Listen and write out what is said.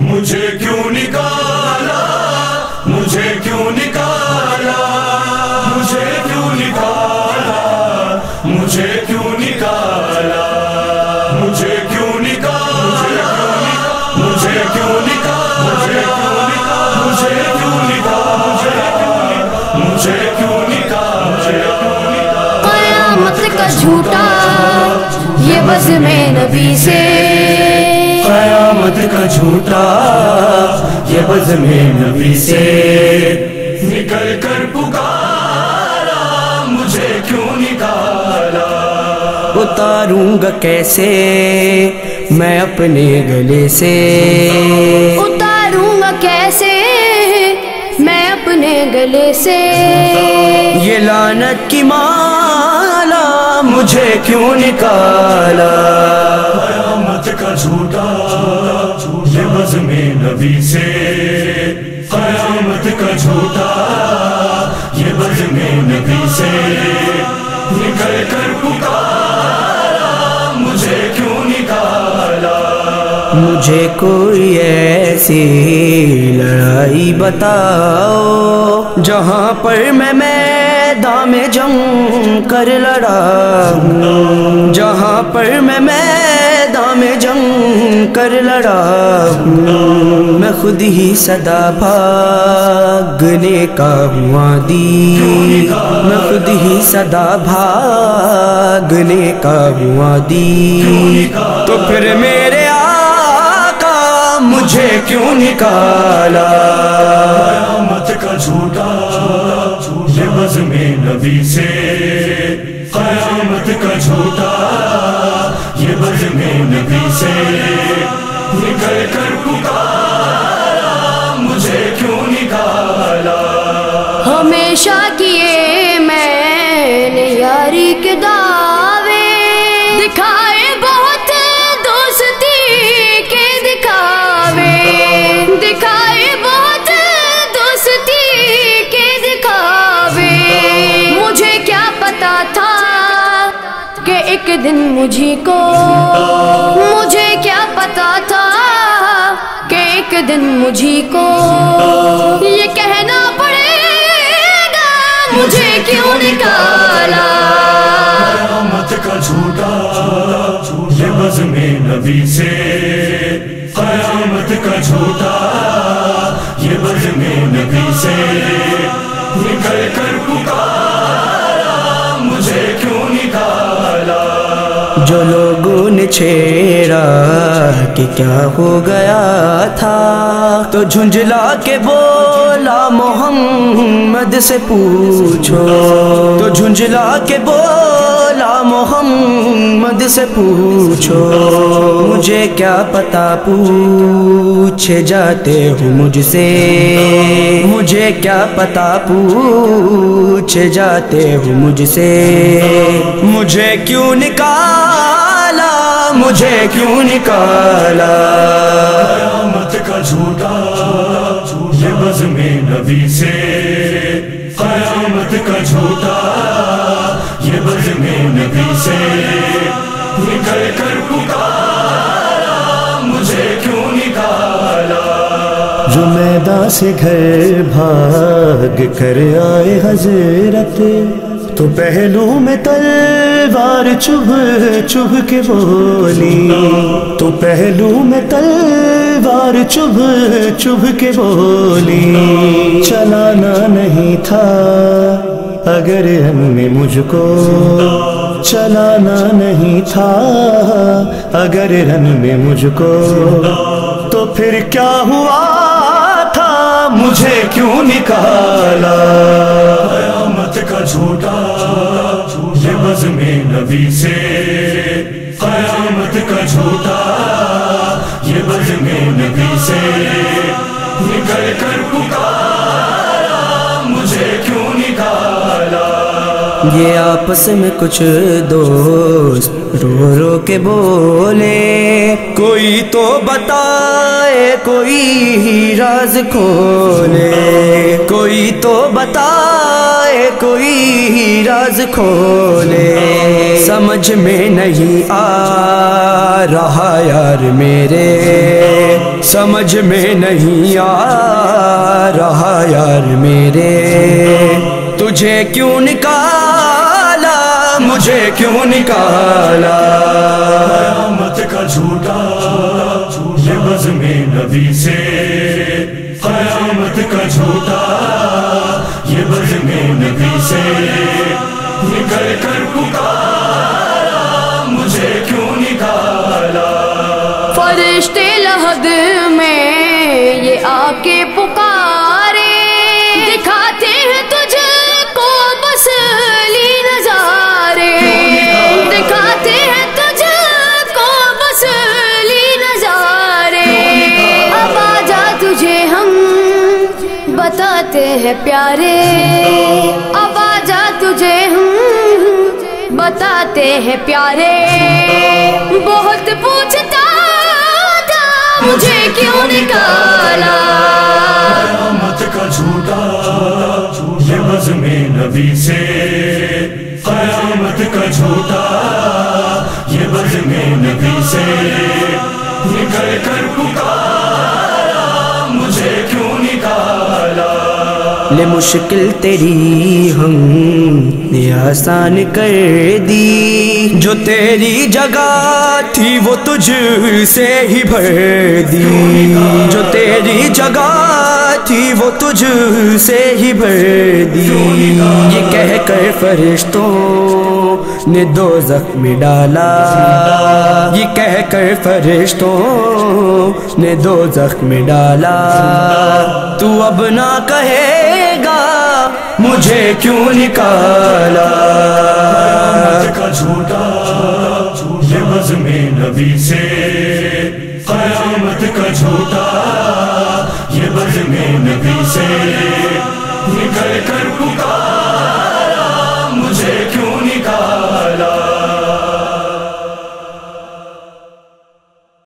مجھے کیوں نکالا؟ مجھے کیوں نکالا؟ مجھے کیوں نکالا؟ مجھے کیوں نکالا؟ مجھے کیوں نکالا؟ مجھے کیوں نکالا؟ مجھے کیوں نکالا؟ مجھے کیوں نکالا؟ قیامت کا جھوٹا، یہ بز میں نبی سے قیامت کا جھوٹا یہ بز میں نبی سے نکل کر پکارا مجھے کیوں نکالا؟ اتاروں گا کیسے میں اپنے گلے سے؟ اتاروں گا کیسے میں اپنے گلے سے؟ یہ لانت کی مالا مجھے کیوں نکالا؟ قیامت کا جھوٹا۔ یہ بز میں نبی سے قیامت کا جھوٹا، یہ بز نبی سے نکل کر پکارا، مجھے کیوں نکالا؟ مجھے کوئی ایسی لڑائی بتاؤ جہاں پر میں میدان میں جنگ کر لڑا جہاں پر میں میدان میں جنگ کر لڑا۔ میں خود ہی صدا بھاگنے کا ہوا دی میں خود ہی صدا بھاگنے کا ہوا دی تو پھر میرے آقا مجھے کیوں نکالا؟ قیامت کا جھوٹا، یہ بز میں نبی سے۔ قیامت کا جھوٹا بز میں نبی سے نکل کر پکارا، مجھے کیوں نکالا؟ ہمیشہ کیے میں نے یاری کے دعوے۔ دکھائے بہت دوستی کے دکھاوے۔ دکھائے ایک دن مجھے کو مجھے کیا پتا تھا کہ ایک دن مجھے کو یہ کہنا پڑے گا، مجھے کیوں نکالا؟ قیامت کا جھوٹا، یہ بز میں نبی سے۔ قیامت کا جھوٹا، یہ بز میں نبی سے۔ نکل کر جو لوگوں نے چھیڑا کہ کیا ہو گیا تھا؟ تو جھنجلا کے بولا، محمد سے پوچھو تو جھنجلا کے بولا، محمد سے پوچھو مجھے کیا پتا پوچھے جاتے ہو مجھ سے۔ مجھے کیا پتا پوچھے جاتے ہو مجھ سے۔ مجھے کیوں نکالا؟ مجھے کیوں نکالا؟ قیامت کا جھوٹا یہ بز میں نبی سے۔ قیامت کا جھوٹا یہ بز میں نبی سے۔ نکل کر پکارا مجھے کیوں نکالا؟ جو میدان سے گھر بھاگ کر آئے حضرت۔ تو پہلو میں تلوار چبھ چبھ کے بولی۔ تو پہلو میں تلوار چبھ چبھ کے بولی۔ چلانا نہیں تھا اگر ہم نے مجھ کو۔ چلانا نہیں تھا اگر رن میں مجھ کو۔ تو پھر کیا ہوا تھا مجھے کیوں نکالا؟ جھوٹا، یہ بز میں نبی سے قیامت کا جھوٹا۔ یہ بز میں نبی سے نکل کر پکارا، مجھے کیوں نکالا؟ یہ آپس میں کچھ دوست رو رو کے بولے، کوئی تو بتائے، کوئی ہی راز کھولے۔ کوئی تو بتائے آئے کوئی راز کھولے۔ سمجھ میں نہیں آ رہا یار میرے۔ سمجھ میں نہیں آ رہا یار میرے۔ تجھے کیوں نکالا؟ مجھے کیوں نکالا؟ قیامت کا جھوٹا یہ بزم نبی سے۔ قیامت کا جھوٹا۔ نکل کر پکارا، مجھے کیوں نکالا؟ فرشتے لہد میں یہ آ کے پکارے۔ دکھاتے ہیں تجھ کو بس لی نظارے۔ دکھاتے ہیں تجھ کو بس لی نظارے۔ اب آ جا تجھے ہم، بتاتے ہیں پیارے۔ بتاتے ہیں پیارے۔ بہت پوچھتا تھا مجھے کیوں نکالا۔ قیامت کا جھوٹا، یہ بزم نبی سے۔ قیامت کا جھوٹا، یہ بزم نبی سے۔ نکل کر پکارا، مجھے کیوں لے مشکل تیری ہم نے آسان کر دی۔ جو تیری جگہ تھی وہ تجھ سے ہی بھر دی۔ جو تیری جگہ تھی وہ تجھ سے ہی بھر دی۔ یہ کہہ کر فرشتوں نے دو زخم ڈالا۔ یہ کہہ کر فرشتوں نے دو زخم ڈالا۔ تو اب نہ کہے مجھے کیوں نکالا؟ کا جھوٹا یہ بزم نبی سے قیامت کا جھوٹا، یہ بزم نبی سے نکل کر پکار